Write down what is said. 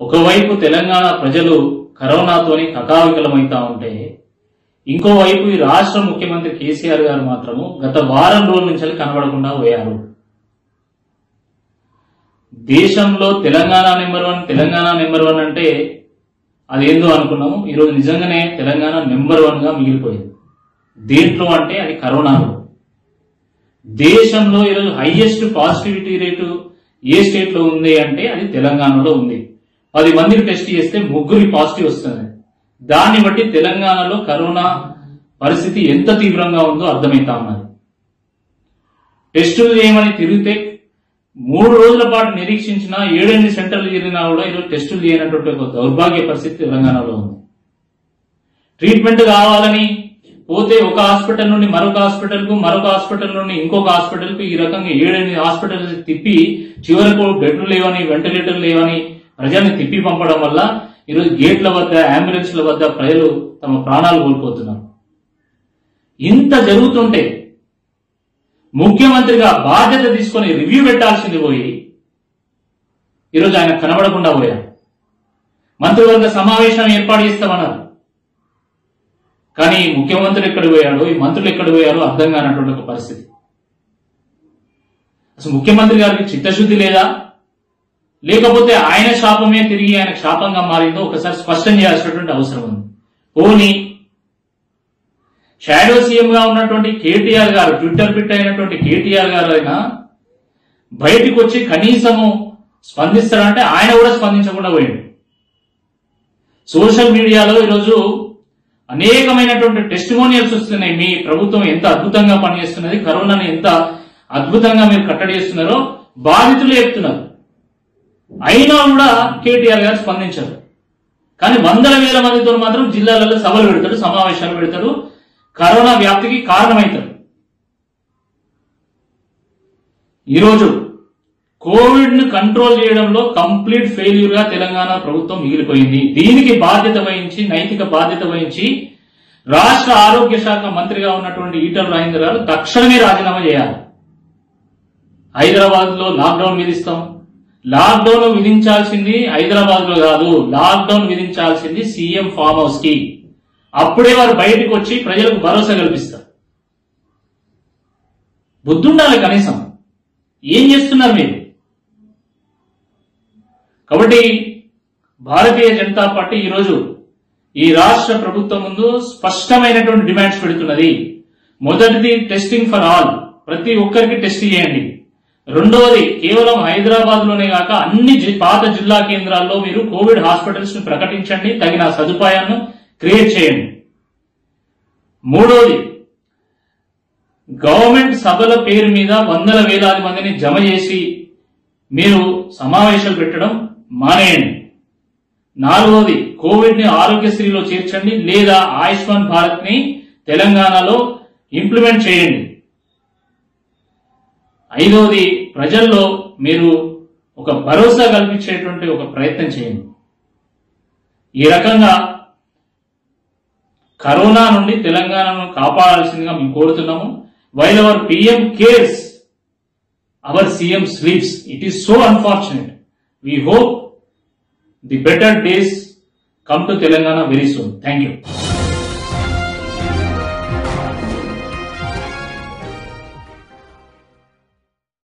ఒకవైపు తెలంగాణ ప్రజలు కరోనాతోని కకావికలమైతా ఉంటే ఇంకోవైపు ఈ రాష్ట్ర ముఖ్యమంత్రి కేసీఆర్ గారు మాత్రము గత వారం రోజుల నుంచి కనబడకుండా పోయారు. దేశంలో Telangana number one Telangana number one అంటే అదేందో అనుకున్నాము. ఈరోజు నిజంగానే తెలంగాణ నెంబర్ వన్గా మిగిలిపోయింది. దేంట్లో అంటే అది కరోనాలో. దేశంలో ఈరోజు హైయెస్ట్ పాజిటివిటీ రేటు ఏ స్టేట్లో ఉంది అంటే అది తెలంగాణలో ఉంది. పది మందికి టెస్ట్ చేస్తే ముగ్గురి పాజిటివ్ వస్తుంది. దాన్ని బట్టి తెలంగాణలో కరోనా పరిస్థితి ఎంత తీవ్రంగా ఉందో అర్థమవుతా ఉన్నది. టెస్టులు చేయమని తిరిగితే మూడు రోజుల పాటు నిరీక్షించిన ఏడెనిమిది సెంటర్లు జరిగినా కూడా ఈరోజు టెస్టులు చేయనటువంటి ఒక దౌర్భాగ్య పరిస్థితి తెలంగాణలో ఉంది. ట్రీట్మెంట్ కావాలని పోతే ఒక హాస్పిటల్ నుండి మరొక హాస్పిటల్కు మరొక హాస్పిటల్ నుండి ఇంకొక హాస్పిటల్కు ఈ రకంగా ఏడెనిమిది హాస్పిటల్ తిప్పి చివరకు బెడ్లు లేవని వెంటిలేటర్లు లేవని ప్రజల్ని తిప్పి పంపడం వల్ల ఈరోజు గేట్ల వద్ద అంబులెన్స్ల వద్ద ప్రజలు తమ ప్రాణాలు కోల్పోతున్నారు. ఇంత జరుగుతుంటే ముఖ్యమంత్రిగా బాధ్యత తీసుకొని రివ్యూ పెట్టాల్సింది పోయి ఈరోజు ఆయన కనబడకుండా పోయారు మంత్రివర్గ సమావేశం ఏర్పాటు చేస్తామన్నారు. కానీ ముఖ్యమంత్రి ఎక్కడ పోయాడో ఈ మంత్రులు ఎక్కడ పోయారో అర్థం కానటువంటి ఒక పరిస్థితి. అసలు ముఖ్యమంత్రి గారికి చిత్తశుద్ధి లేదా? లేకపోతే ఆయన శాపమే తిరిగి ఆయన శాపంగా మారిందో ఒకసారి స్పష్టం చేయాల్సినటువంటి అవసరం ఉంది. పోనీ షాడో సీఎం గా ఉన్నటువంటి కేటీఆర్ గారు ట్విట్టర్ పిట్ అయినటువంటి కేటీఆర్ గారు అయినా బయటికి వచ్చి కనీసము స్పందిస్తారంటే ఆయన కూడా స్పందించకుండా పోయింది సోషల్ మీడియాలో ఈరోజు అనేకమైనటువంటి టెస్టిమోనియల్స్ వస్తున్నాయి. మీ ప్రభుత్వం ఎంత అద్భుతంగా పనిచేస్తున్నది కరోనాని ఎంత అద్భుతంగా మీరు కట్టడి చేస్తున్నారో బాధితులు చెప్తున్నారు. అయినా కూడా కేటీఆర్ గారు స్పందించారు. కానీ వందల వేల మందితో మాత్రం జిల్లాలలో సభలు పెడతాడు సమావేశాలు పెడతాడు కరోనా వ్యాప్తికి కారణమవుతాడు ఈరోజు కోవిడ్ను కంట్రోల్ చేయడంలో కంప్లీట్ ఫెయిల్యూర్గా తెలంగాణ ప్రభుత్వం మిగిలిపోయింది. దీనికి బాధ్యత వహించి నైతిక బాధ్యత వహించి రాష్ట్ర ఆరోగ్య శాఖ మంత్రిగా ఉన్నటువంటి ఈటల రాజేంద్ర గారు తక్షణమే రాజీనామా చేయాలి. హైదరాబాద్లో లాక్డౌన్ విధిస్తాం లాక్డౌన్ విధించాల్సింది హైదరాబాద్లో కాదు లాక్డౌన్ విధించాల్సింది సీఎం ఫామ్ హౌస్కి అప్పుడే వారు బయటకు వచ్చి ప్రజలకు భరోసా కల్పిస్తారు. బుద్ధుండాలి కనీసం. ఏం చేస్తున్నారు మీరు? కాబట్టి భారతీయ జనతా పార్టీ ఈరోజు ఈ రాష్ట్ర ప్రభుత్వం ముందు స్పష్టమైనటువంటి డిమాండ్స్ పెడుతున్నది. మొదటిది టెస్టింగ్ ఫర్ ఆల్ ప్రతి ఒక్కరికి టెస్ట్ చేయండి. రెండవది కేవలం హైదరాబాద్లోనే కాక అన్ని పాత జిల్లా కేంద్రాల్లో మీరు కోవిడ్ హాస్పిటల్స్ను ప్రకటించండి తగిన సదుపాయాలను క్రియేట్ చేయండి. మూడవది గవర్నమెంట్ సభల పేరు మీద వందల వేలాది మందిని జమ చేసి మీరు సమావేశాలు పెట్టడం మానేయండి. నాలుగవది కోవిడ్ని ఆరోగ్యశ్రీలో చేర్చండి లేదా ఆయుష్మాన్ భారత్ని తెలంగాణలో ఇంప్లిమెంట్ చేయండి. ఐదవది ప్రజల్లో మీరు ఒక భరోసా కల్పించేటువంటి ఒక ప్రయత్నం చేయండి. ఈ రకంగా కరోనా నుండి తెలంగాణను కాపాడాల్సిందిగా మేము కోరుతున్నాము. While our PM cares our CM sleeps it is so unfortunate we hope the better days come to Telangana very soon thank you